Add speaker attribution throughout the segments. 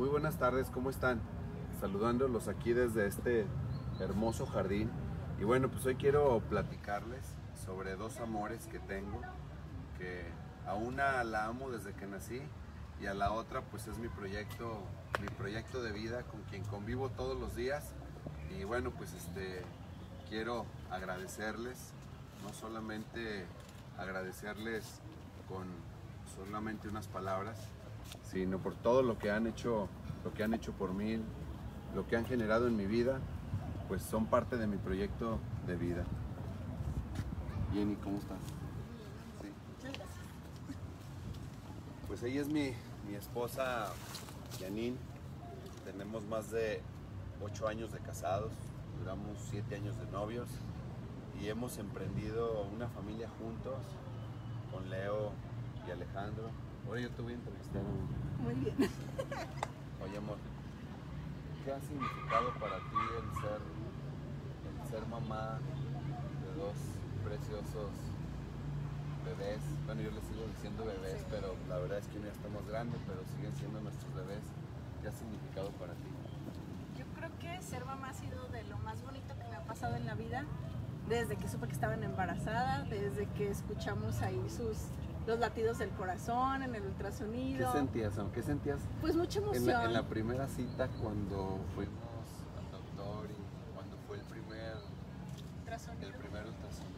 Speaker 1: Muy buenas tardes, ¿cómo están? Saludándolos aquí desde este hermoso jardín. Y bueno, pues hoy quiero platicarles sobre dos amores que tengo, que a una la amo desde que nací y a la otra pues es mi proyecto, mi proyecto de vida con quien convivo todos los días. Y bueno, pues este quiero agradecerles, no solamente agradecerles con solamente unas palabras, sino por todo lo que han hecho, lo que han hecho por mí, lo que han generado en mi vida, pues son parte de mi proyecto de vida. Jenny, ¿cómo estás? Sí. Pues ella es mi, mi esposa Janine. Tenemos más de ocho años de casados, duramos siete años de novios y hemos emprendido una familia juntos con Leo y Alejandro. Ahora yo te voy a entrevistar.
Speaker 2: Muy bien.
Speaker 1: Oye, amor, ¿qué ha significado para ti el ser, el ser mamá de dos preciosos bebés? Bueno, yo les sigo diciendo bebés,
Speaker 2: Sí.
Speaker 1: pero la verdad es que uno ya está más grande, pero siguen siendo nuestros bebés. ¿Qué ha significado para ti?
Speaker 2: Yo creo que ser mamá ha sido de lo más bonito que me ha pasado en la vida. Desde que supe que estaban embarazada, desde que escuchamos ahí sus los latidos del corazón en el
Speaker 1: ¿Qué
Speaker 2: ultrasonido.
Speaker 1: sentías, amor? ¿Qué sentías
Speaker 2: Pues mucha
Speaker 1: en
Speaker 2: emoción.
Speaker 1: la, en la primera cita cuando fuimos al doctor y cuando fue el primer,
Speaker 2: ultrasonido.
Speaker 1: el primer ultrasonido?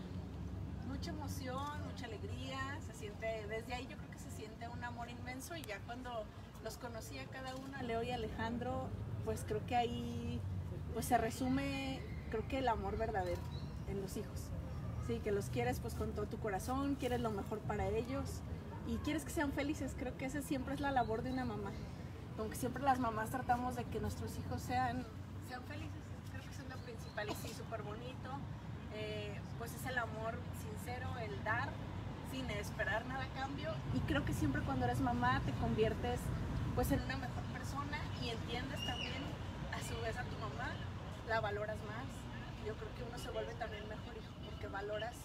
Speaker 2: Mucha emoción, mucha alegría. Se siente, desde ahí yo creo que se siente un amor inmenso y ya cuando los conocí a cada uno, a Leo y Alejandro, pues creo que ahí pues se resume, creo que el amor verdadero en los hijos. Sí, que los quieres pues con todo tu corazón, quieres lo mejor para ellos y quieres que sean felices. Creo que esa siempre es la labor de una mamá. Aunque siempre las mamás tratamos de que nuestros hijos sean, sean felices. Creo que es lo principal y súper bonito. Eh, pues es el amor sincero, el dar sin esperar nada a cambio. Y creo que siempre cuando eres mamá te conviertes pues en una mejor persona y entiendes también a su vez a tu mamá, la valoras más. Yo creo que uno se vuelve también mejor hijo porque valoras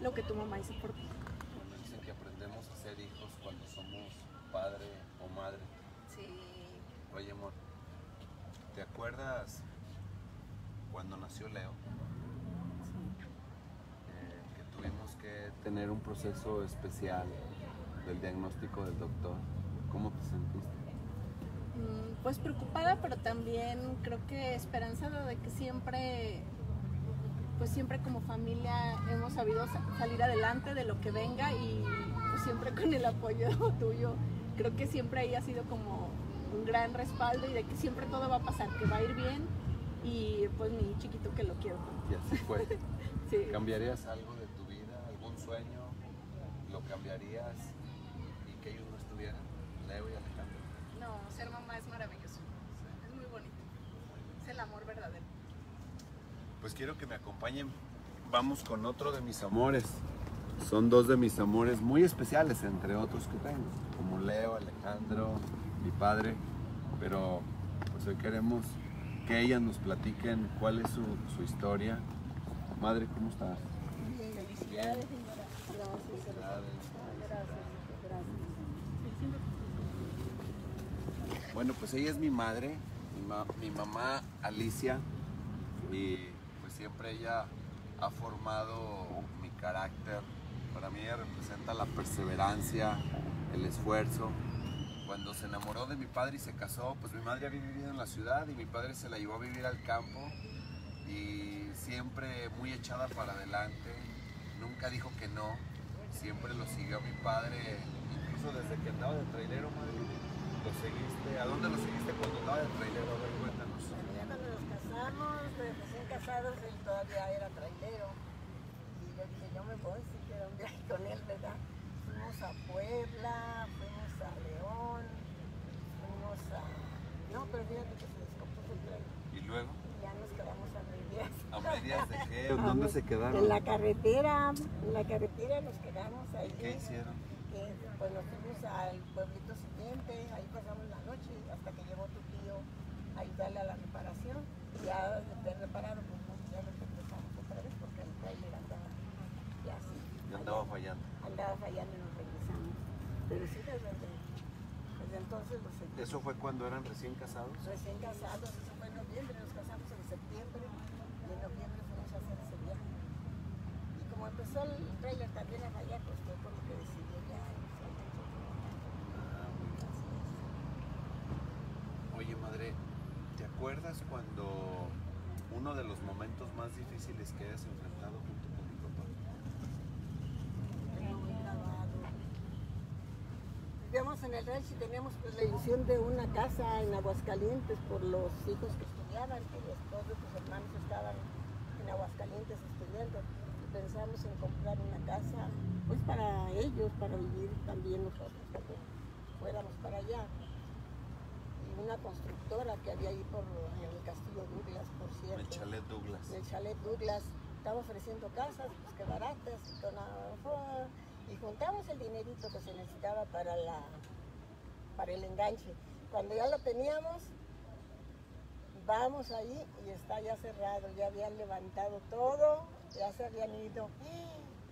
Speaker 2: lo que tu mamá hizo por ti.
Speaker 1: Cuando dicen que aprendemos a ser hijos cuando somos padre o madre.
Speaker 2: Sí.
Speaker 1: Oye, amor, ¿te acuerdas cuando nació Leo? Eh, que tuvimos que tener un proceso especial del diagnóstico del doctor. ¿Cómo te sentiste?
Speaker 2: Mm, Pues preocupada, pero también creo que esperanzada de que siempre, pues siempre como familia hemos sabido sa- salir adelante de lo que venga y pues siempre con el apoyo tuyo. Creo que siempre ahí ha sido como un gran respaldo y de que siempre todo va a pasar, que va a ir bien y pues mi chiquito que lo quiero.
Speaker 1: Y así fue.
Speaker 2: Sí.
Speaker 1: ¿Cambiarías algo de tu vida? ¿Algún sueño? ¿Lo cambiarías y que ellos no estuvieran? Leo y Alejandro.
Speaker 2: No, ser mamá es maravilloso, es muy bonito, es el amor verdadero.
Speaker 1: Pues quiero que me acompañen. Vamos con otro de mis amores. Son dos de mis amores muy especiales, entre otros que tengo, como Leo, Alejandro, mi padre. Pero pues hoy queremos que ellas nos platiquen cuál es su, su historia. Madre, ¿cómo estás?
Speaker 2: Felicidades, señora. Gracias. Gracias, gracias.
Speaker 1: Bueno, pues ella es mi madre, mi, ma- mi mamá Alicia, y siempre ella ha formado mi carácter. Para mí ella representa la perseverancia, el esfuerzo. Cuando se enamoró de mi padre y se casó, pues mi madre había vivido en la ciudad y mi padre se la llevó a vivir al campo y siempre muy echada para adelante, nunca dijo que no, siempre lo siguió a mi padre, incluso desde que andaba de trailero, madre, lo seguiste, ¿a dónde lo seguiste cuando andaba de trailero? A ver, cuéntanos.
Speaker 3: Cuando nos casamos, casados, él todavía era trailero. Y le dije, yo me voy si quiero un viaje con él, ¿verdad? Fuimos a Puebla, fuimos a León, fuimos a... No, pero fíjate que se descompuso el tren.
Speaker 1: ¿Y luego?
Speaker 3: Y ya nos quedamos a medias.
Speaker 1: ¿A medias de qué? ¿Dónde se quedaron?
Speaker 3: En la carretera, en la carretera nos quedamos ahí.
Speaker 1: ¿Qué hicieron?
Speaker 3: pues nos fuimos al pueblito siguiente, ahí pasamos la noche hasta que llegó tu tío a ayudarle a la reparación. Ya de reparado, pues ya nos empezamos otra vez porque el trailer andaba ya así.
Speaker 1: Andaba fallando.
Speaker 3: Andaba fallando y nos regresamos. Pero sí desde, desde entonces los.
Speaker 1: ¿Eso fue cuando eran recién casados?
Speaker 3: Recién casados, eso fue en noviembre, nos casamos en septiembre y en noviembre fuimos a hacer ese viaje. Y como empezó el trailer también a fallar, pues fue por lo que decidí ya.
Speaker 1: Oye, madre, ¿te acuerdas cuando uno de los momentos más difíciles que hayas enfrentado junto con mi papá?
Speaker 3: Vivíamos en el rancho y teníamos pues, la ilusión de una casa en Aguascalientes por los hijos que estudiaban, que los dos de tus hermanos estaban en Aguascalientes estudiando. Y pensamos en comprar una casa, pues para ellos, para vivir también nosotros, cuando fuéramos para allá. Una constructora que había ahí por en el Castillo Douglas, por cierto.
Speaker 1: El chalet Douglas.
Speaker 3: El chalet Douglas estaba ofreciendo casas, pues que baratas, y, juntamos el dinerito que se necesitaba para la para el enganche. Cuando ya lo teníamos, vamos ahí y está ya cerrado, ya habían levantado todo, ya se habían ido.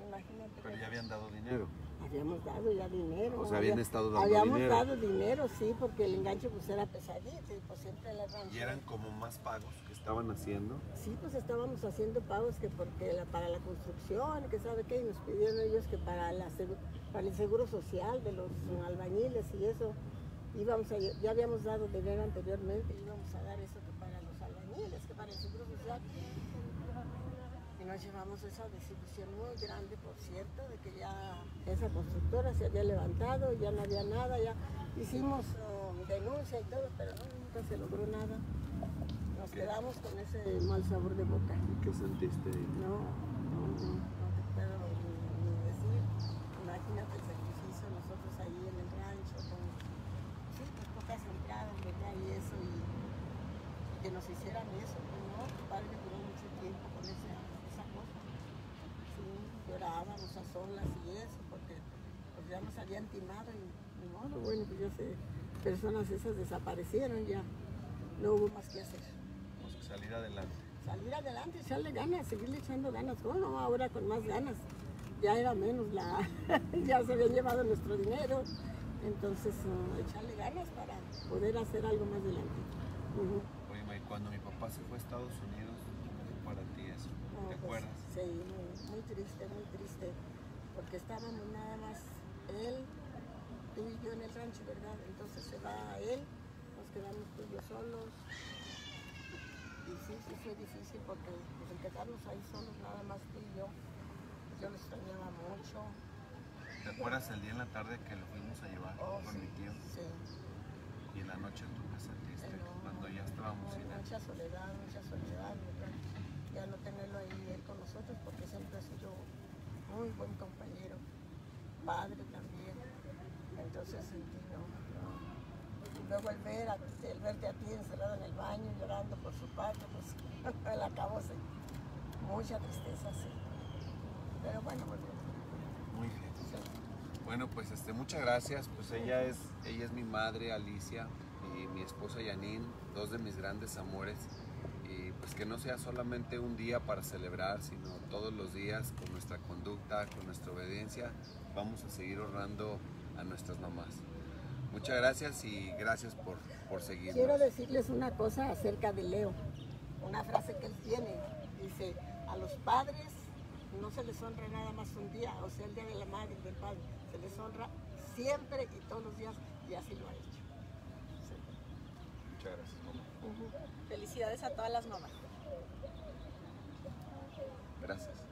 Speaker 3: Imagínate.
Speaker 1: Pero ya habían dado dinero.
Speaker 3: Habíamos dado ya dinero.
Speaker 1: O sea, habían
Speaker 3: había-
Speaker 1: estado dando
Speaker 3: Habíamos
Speaker 1: dinero.
Speaker 3: dado dinero, sí, porque el enganche pues era pesadito y pues siempre la
Speaker 1: Y eran como más pagos que estaban haciendo.
Speaker 3: Sí, pues estábamos haciendo pagos que porque la, para la construcción, que sabe qué, y nos pidieron ellos que para, la, para el seguro social de los albañiles y eso, íbamos a, ya habíamos dado dinero anteriormente, íbamos a dar eso que para los albañiles, que para el seguro social. Nos llevamos esa desilusión muy grande, por cierto, de que ya esa constructora se había levantado, ya no había nada, ya hicimos um, denuncia y todo, pero no, nunca se logró nada. Nos
Speaker 1: ¿Qué?
Speaker 3: quedamos con ese mal sabor de boca.
Speaker 1: ¿Y qué sentiste?
Speaker 3: No, no, no, no te puedo ni, decir. Imagínate el sacrificio nosotros ahí en el rancho, con sí, pues, pocas entradas, ¿verdad? Y eso, y, que nos hicieran eso, pues no, padre duró mucho tiempo con esa, esa cosa. Sí, a solas y eso, porque pues ya nos habían timado y ni modo, bueno, pues ya sé, personas esas desaparecieron ya, no hubo más que hacer
Speaker 1: salir adelante.
Speaker 3: salir adelante, echarle ganas, seguirle echando ganas. Bueno, ahora con más ganas. Ya era menos la. ya se había llevado nuestro dinero. Entonces, uh, echarle ganas para poder hacer algo más adelante.
Speaker 1: Oye, cuando mi papá se fue a Estados Unidos, ¿cómo fue para ti eso?
Speaker 3: No,
Speaker 1: ¿Te
Speaker 3: pues,
Speaker 1: acuerdas?
Speaker 3: Sí, muy, muy triste, muy triste. Porque estábamos nada más él, tú y yo en el rancho, ¿verdad? Entonces se va él, nos quedamos tú y yo solos. Y sí, sí fue difícil porque pues, el quedarnos ahí solos, nada más tú y yo, yo lo extrañaba mucho.
Speaker 1: ¿Te acuerdas el día en la tarde que lo fuimos a llevar
Speaker 3: Oh,
Speaker 1: con
Speaker 3: sí,
Speaker 1: mi tío?
Speaker 3: Sí,
Speaker 1: Y en la noche tú te sentiste
Speaker 3: no,
Speaker 1: cuando ya estábamos sin
Speaker 3: mucha soledad, mucha soledad. Ya no tenerlo ahí él con nosotros porque siempre ha sido muy buen compañero, padre también. Entonces, sí, no, no. Y luego el, ver a- el verte a ti encerrado en el baño llorando por su padre, pues el acabó, sí. Mucha tristeza, sí. Pero bueno, bueno,
Speaker 1: Muy bien.
Speaker 3: sí.
Speaker 1: Bueno, pues este, muchas gracias. Pues ella es, ella es mi madre, Alicia, y mi esposa Yanin, dos de mis grandes amores. Que no sea solamente un día para celebrar, sino todos los días con nuestra conducta, con nuestra obediencia, vamos a seguir honrando a nuestras mamás. Muchas gracias y gracias por, por seguirnos.
Speaker 3: Quiero decirles una cosa acerca de Leo, una frase que él tiene. Dice, a los padres no se les honra nada más un día, o sea, el día de la madre del padre, se les honra siempre y todos los días, y así lo ha hecho. Sí.
Speaker 1: Muchas gracias. mamá.
Speaker 2: Felicidades a todas las mamás. Gracias.